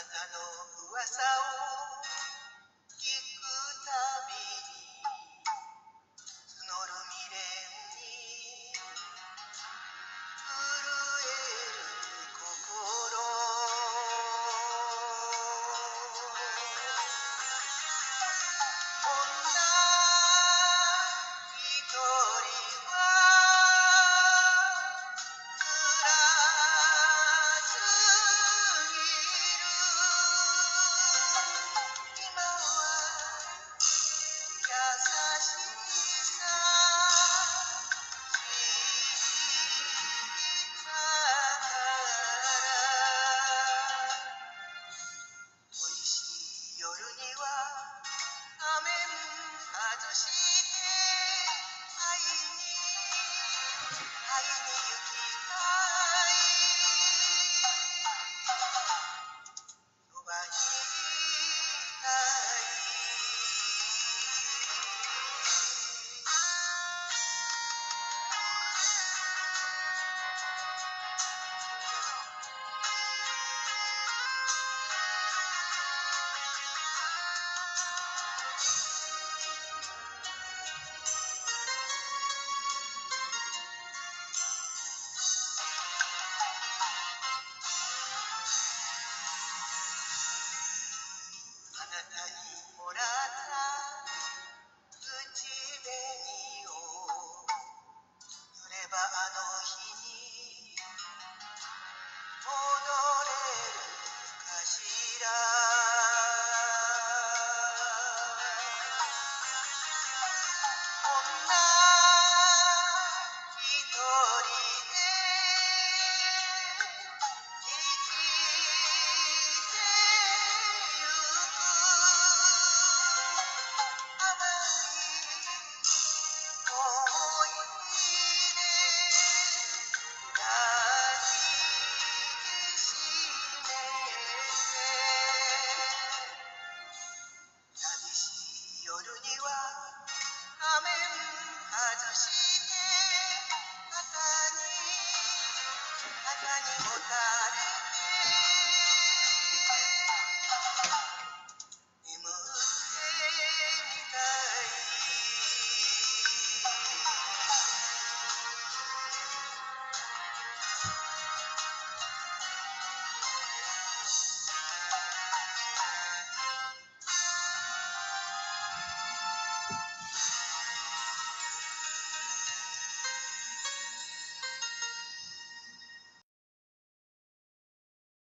أنا أنوب وسوف